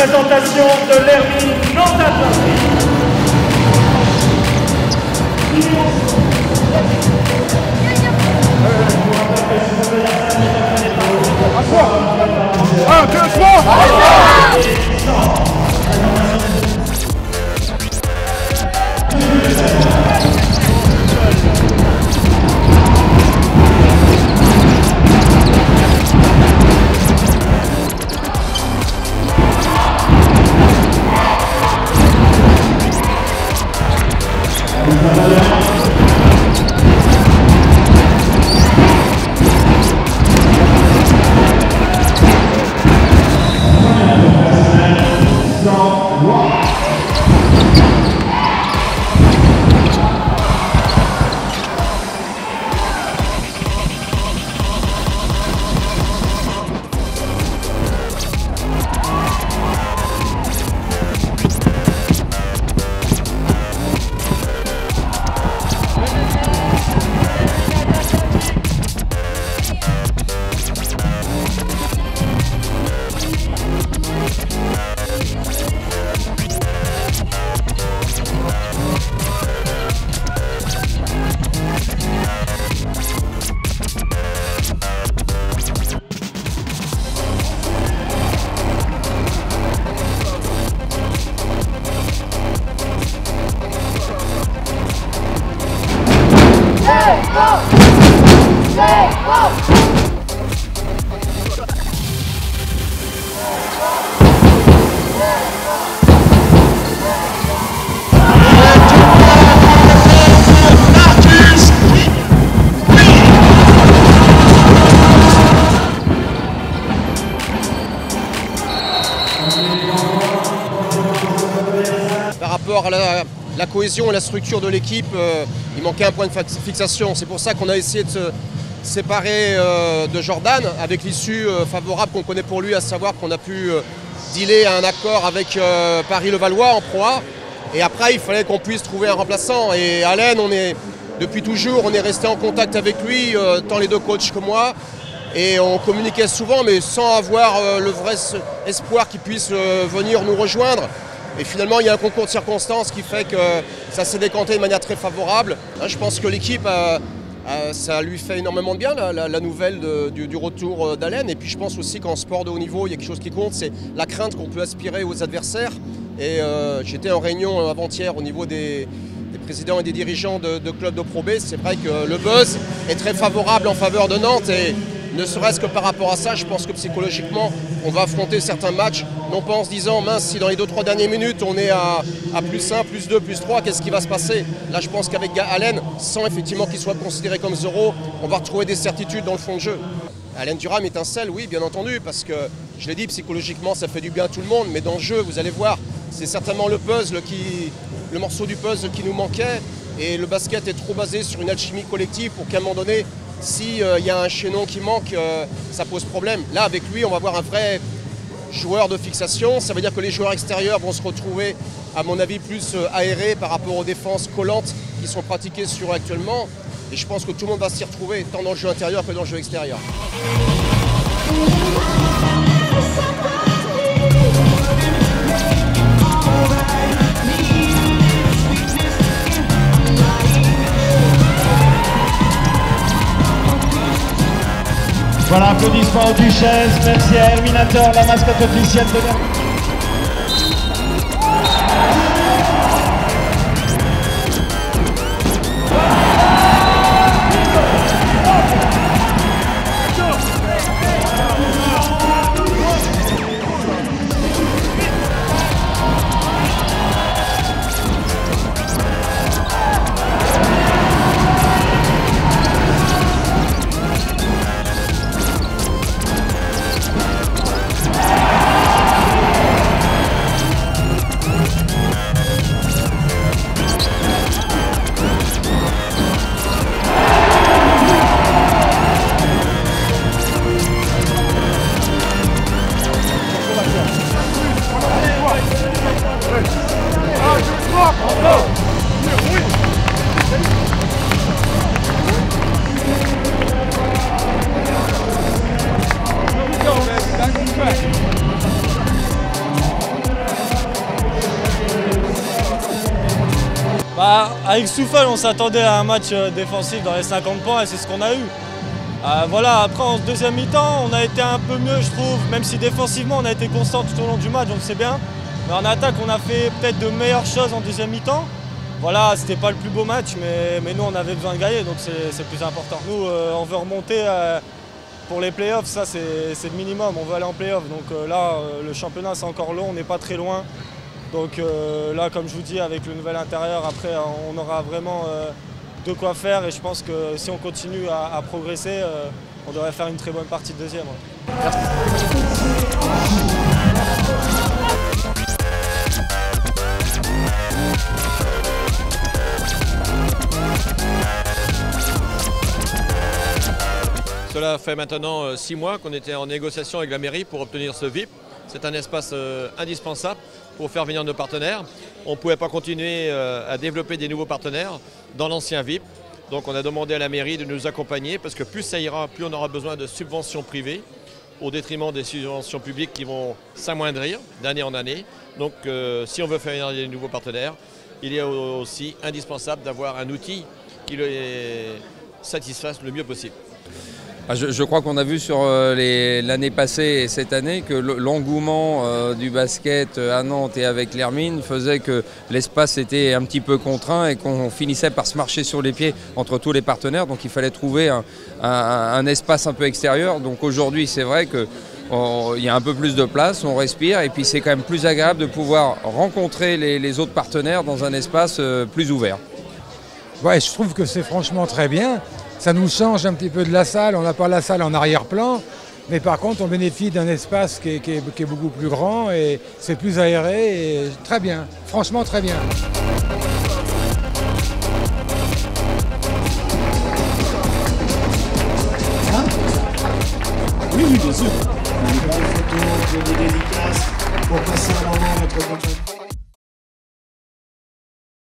présentation de l'Hermine Nantes Rock. Par rapport à la, cohésion et la structure de l'équipe, euh, il manquait un point de fixation. C'est pour ça qu'on a essayé de se séparer euh, de Jordan avec l'issue euh, favorable qu'on connaît pour lui, à savoir qu'on a pu dealer un accord avec Paris-Levallois en Pro A. Et après, il fallait qu'on puisse trouver un remplaçant. Et est, depuis toujours, on est resté en contact avec lui, tant les deux coachs que moi. Et on communiquait souvent, mais sans avoir euh, le vrai espoir qu'il puisse euh, venir nous rejoindre. Et finalement, il y a un concours de circonstances qui fait que ça s'est décanté de manière très favorable. Là, je pense que l'équipe, ça lui fait énormément de bien, la, nouvelle du, retour euh, d'Allen. Et puis je pense aussi qu'en sport de haut niveau, il y a quelque chose qui compte, c'est la crainte qu'on peut aspirer aux adversaires. Et j'étais en réunion avant-hier au niveau des, présidents et des dirigeants de, clubs de Pro B. C'est vrai que le buzz est très favorable en faveur de Nantes. Ne serait-ce que par rapport à ça, je pense que psychologiquement, on va affronter certains matchs, non pas en se disant, mince, si dans les 2-3 dernières minutes, on est à, plus 1, plus 2, plus 3, qu'est-ce qui va se passer? Là, je pense qu'avec Allen, sans effectivement qu'il soit considéré comme zéro, on va retrouver des certitudes dans le fond de jeu. Alain Durham étincelle, oui, bien entendu, parce que, je l'ai dit, psychologiquement, ça fait du bien à tout le monde, mais dans le jeu, vous allez voir, c'est certainement le puzzle qui, le morceau du puzzle qui nous manquait, et le basket est trop basé sur une alchimie collective pour qu'à un moment donné, s'il y a un chaînon qui manque, euh, ça pose problème. Là, avec lui, on va avoir un vrai joueur de fixation, ça veut dire que les joueurs extérieurs vont se retrouver, à mon avis, plus euh, aérés par rapport aux défenses collantes qui sont pratiquées sur actuellement, et je pense que tout le monde va s'y retrouver, tant dans le jeu intérieur que dans le jeu extérieur. Voilà, applaudissements aux Duchesses. Merci à Herminator, la mascotte officielle de Avec Souffle, on s'attendait à un match euh, défensif dans les 50 points et c'est ce qu'on a eu. Euh, voilà, après en deuxième mi-temps, on a été un peu mieux, je trouve, même si défensivement on a été constant tout au long du match, donc c'est bien. Mais en attaque, on a fait peut-être de meilleures choses en deuxième mi-temps. Voilà, c'était pas le plus beau match, mais, nous on avait besoin de gagner, donc c'est plus important. Nous, euh, on veut remonter pour les playoffs, ça c'est le minimum, on veut aller en playoffs. Donc là, le championnat c'est encore long, on n'est pas très loin. Donc euh, là, comme je vous dis, avec le nouvel intérieur, après, on aura vraiment euh, de quoi faire et je pense que si on continue à, progresser, euh, on devrait faire une très bonne partie de deuxième. Cela fait maintenant six mois qu'on était en négociation avec la mairie pour obtenir ce VIP. C'est un espace indispensable pour faire venir nos partenaires. On ne pouvait pas continuer euh, à développer des nouveaux partenaires dans l'ancien VIP. Donc on a demandé à la mairie de nous accompagner parce que plus ça ira, plus on aura besoin de subventions privées au détriment des subventions publiques qui vont s'amoindrir d'année en année. Donc euh, si on veut faire venir des nouveaux partenaires, il est aussi indispensable d'avoir un outil qui les satisfasse le mieux possible. Ah, je, crois qu'on a vu sur euh, l'année passée et cette année que l'engouement euh, du basket euh, à Nantes et avec l'Hermine faisait que l'espace était un petit peu contraint et qu'on finissait par se marcher sur les pieds entre tous les partenaires. Donc il fallait trouver un, espace un peu extérieur. Donc aujourd'hui, c'est vrai qu'il y a un peu plus de place, on respire et puis c'est quand même plus agréable de pouvoir rencontrer les, autres partenaires dans un espace plus ouvert. Ouais, je trouve que c'est franchement très bien ça nous change un petit peu de la salle. On n'a pas la salle en arrière-plan, mais par contre, on bénéficie d'un espace qui est, beaucoup plus grand et c'est plus aéré et très bien. Franchement, très bien. Hein oui, bien sûr. Des pour passer